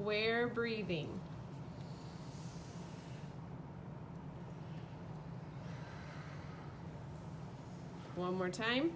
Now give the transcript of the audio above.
square breathing. One more time.